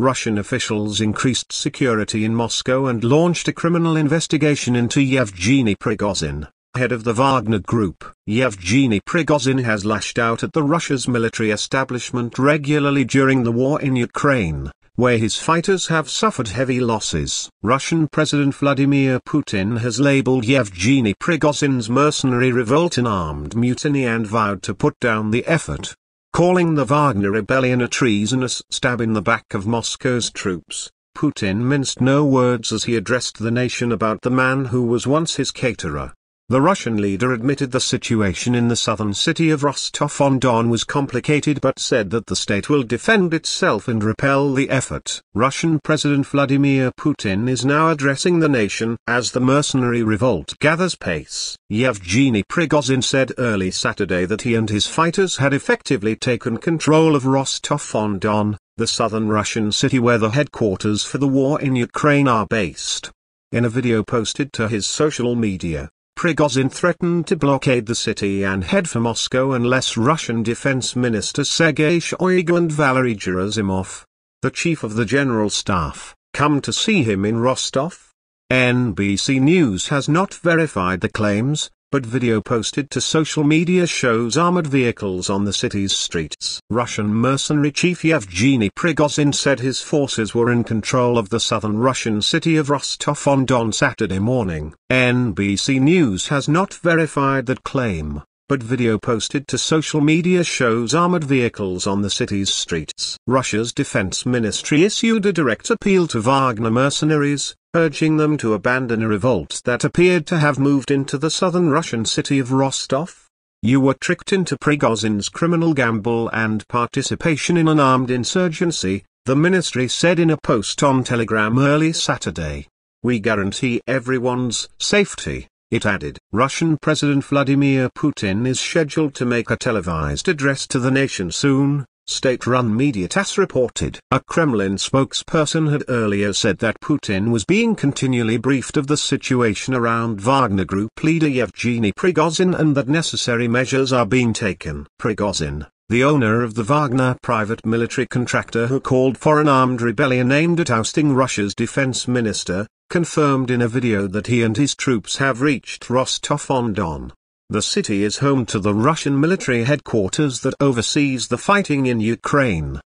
Russian officials increased security in Moscow and launched a criminal investigation into Yevgeny Prigozhin, head of the Wagner Group. Yevgeny Prigozhin has lashed out at the Russia's military establishment regularly during the war in Ukraine, where his fighters have suffered heavy losses. Russian President Vladimir Putin has labeled Yevgeny Prigozhin's mercenary revolt an armed mutiny and vowed to put down the effort calling the Wagner rebellion a treasonous stab in the back of Moscow's troops. Putin minced no words as he addressed the nation about the man who was once his caterer. The Russian leader admitted the situation in the southern city of Rostov-on-Don was complicated but said that the state will defend itself and repel the effort. Russian President Vladimir Putin is now addressing the nation as the mercenary revolt gathers pace. Yevgeny Prigozhin said early Saturday that he and his fighters had effectively taken control of Rostov-on-Don, the southern Russian city where the headquarters for the war in Ukraine are based. In a video posted to his social media, Prigozhin threatened to blockade the city and head for Moscow unless Russian Defense Minister Sergei Shoigu and Valery Gerasimov, the chief of the general staff, come to see him in Rostov. NBC News has not verified the claims, but video posted to social media shows armored vehicles on the city's streets. Russian mercenary chief Yevgeny Prigozhin said his forces were in control of the southern Russian city of Rostov-on-Don Saturday morning. NBC News has not verified that claim, but video posted to social media shows armored vehicles on the city's streets. Russia's defense ministry issued a direct appeal to Wagner mercenaries, urging them to abandon a revolt that appeared to have moved into the southern Russian city of Rostov. You were tricked into Prigozhin's criminal gamble and participation in an armed insurgency, the ministry said in a post on Telegram early Saturday. We guarantee everyone's safety, it added. Russian President Vladimir Putin is scheduled to make a televised address to the nation soon, State-run media TASS reported. A Kremlin spokesperson had earlier said that Putin was being continually briefed of the situation around Wagner Group leader Yevgeny Prigozhin and that necessary measures are being taken. Prigozhin, the owner of the Wagner private military contractor who called for an armed rebellion aimed at ousting Russia's defense minister, confirmed in a video that he and his troops have reached Rostov-on-Don. The city is home to the Russian military headquarters that oversees the fighting in Ukraine.